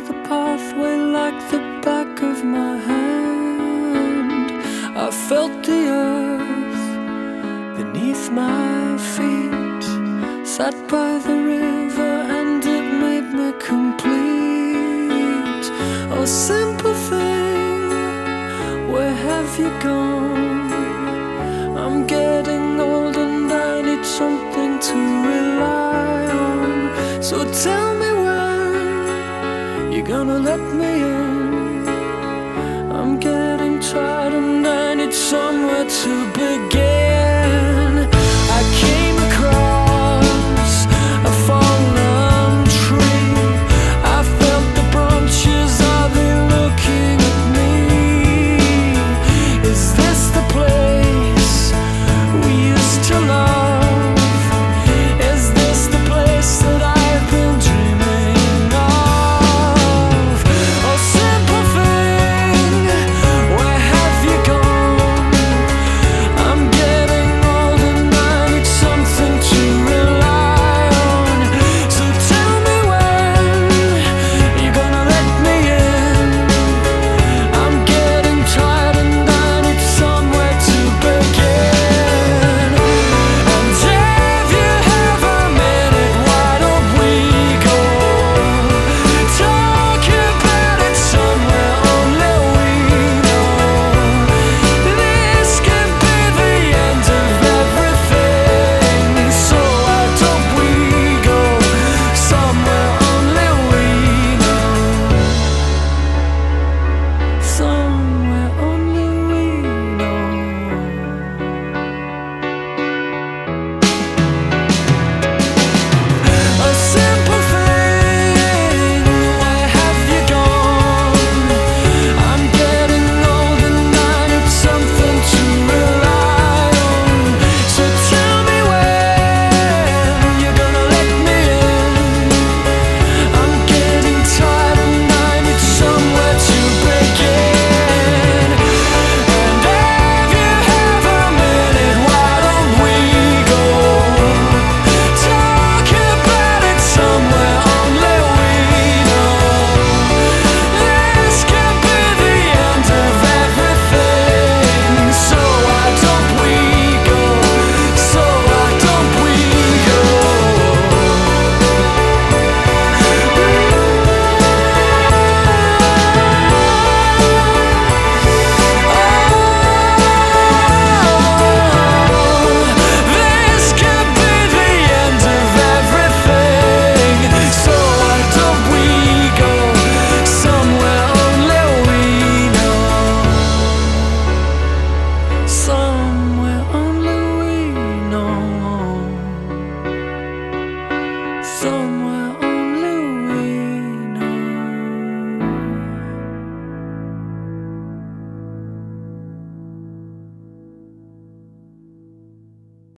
the pathway like the back of my hand. I felt the earth beneath my feet. Sat by the river and it made me complete. Oh, gonna let me in. I'm getting tired and I need somewhere to be.